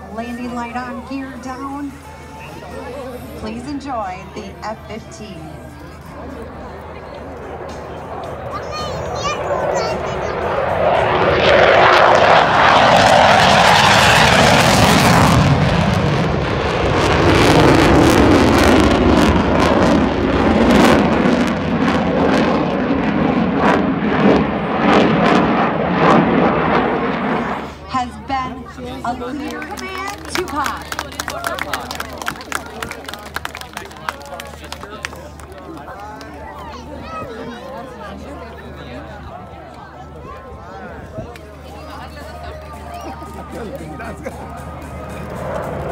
have landing light on gear down. Please enjoy the F-15. A clear command to pop.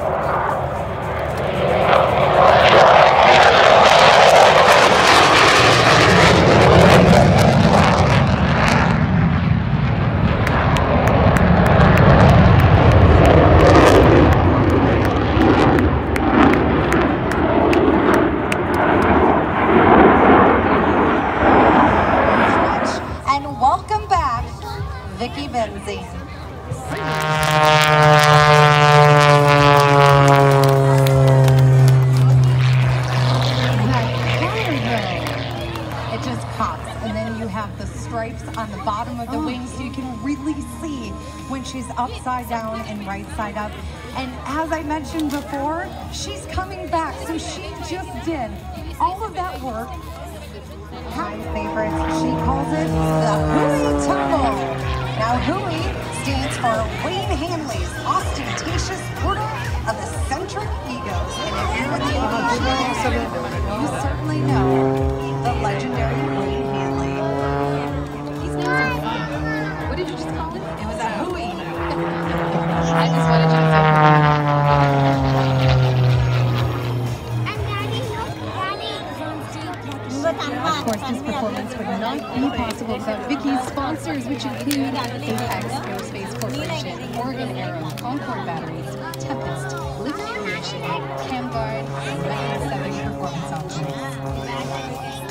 And she's upside down and right side up. And as I mentioned before, she's coming back, so she just did all of that work my favorite. She calls it the Hooey Tumble. Now, Hooey stands for Wayne Handley's ostentatious portal of eccentric egos. And if you're in the you certainly know possible without Vicky's sponsors, which include Apex Aerospace Corporation, Oregon Aero, Concorde Batteries, Tempest, Lift Aviation, Camguard, and Metro 7 Performance Options.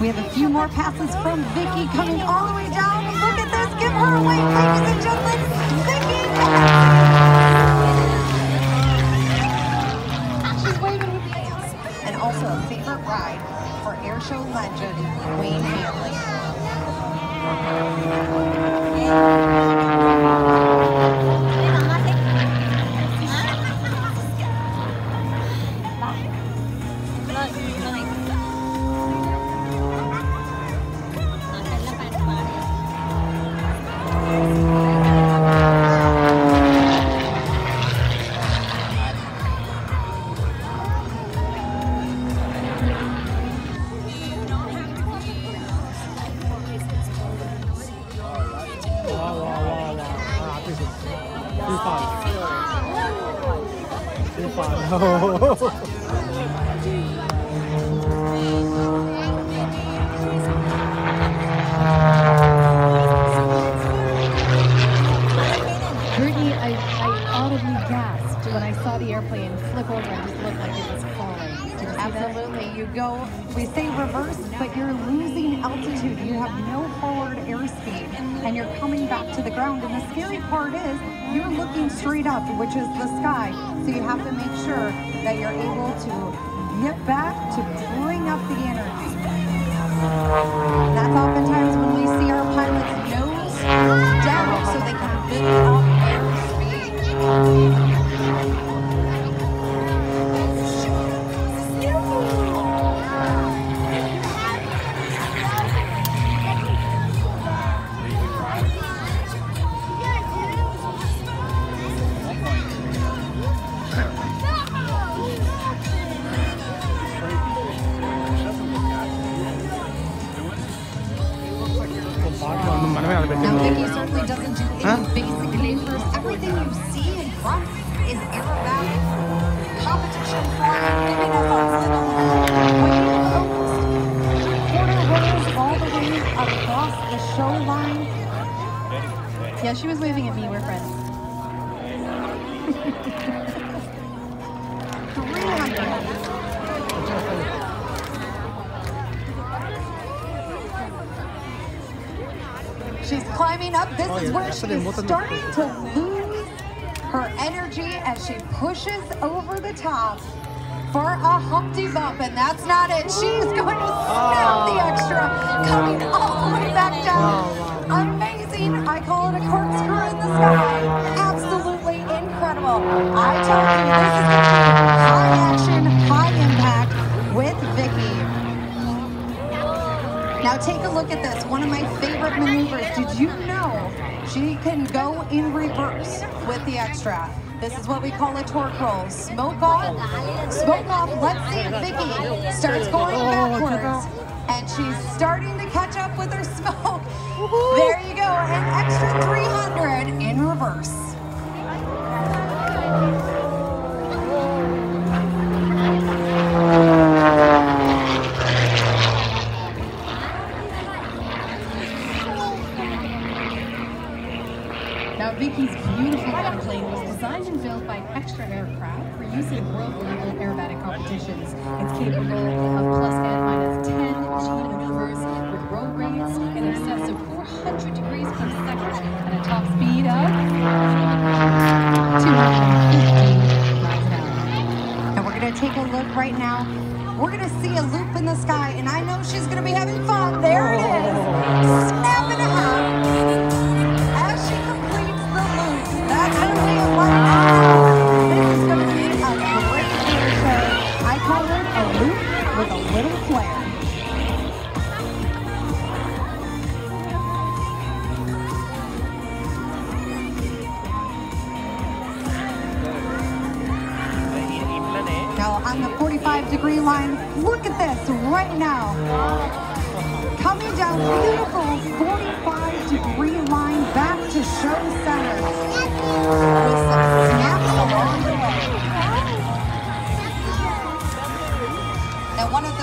We have a few more passes from Vicky coming all the way down. Look at this. Give her a wave, ladies and gentlemen. Vicky! She's waving with the. And also a favorite ride for airshow legend Wayne Brittany, I, I audibly gasped when I saw the airplane flip over and just look like it was falling. Absolutely. You go, we say reverse, but you're losing altitude. You have no forward airspeed and you're coming back to the ground. And the scary part is you're looking straight up, which is the sky. So you have to make sure that you're able to get back to bring up the energy. That's oftentimes when we see our pilots nose down so they can build basic maneuvers. Everything you see in front is aerobatic competition flying. Giving us a little quarter rolls all the way across the show line. Yeah, she was waving at me. We're friends. She's climbing up. This is where she's starting to lose her energy as she pushes over the top for a Humpty Bump, and that's not it. She's going to snap the extra, coming all the way back down. Amazing. I call it a corkscrew in the sky. Look at this, one of my favorite maneuvers. Did you know she can go in reverse with the extra? This is what we call a torque roll. Smoke off, smoke off. Let's see if Vicky starts going backwards. And she's starting to catch up with her smoke. There you go, an extra 300 in reverse. Beautiful airplane was designed and built by Extra Aircraft for use in world-level aerobatic competitions. It's capable of plus and minus 10 G maneuvers with roll rates in excess of 400 degrees per second and a top speed of 250 miles an hour. And we're gonna take a look right now. We're gonna see a loop in the sky, and I know she's gonna be having fun. There it is. Snap and a half. A loop with a little flair. Now on the 45 degree line, look at this right now. Coming down beautiful 45 degree line back to show center. Now one of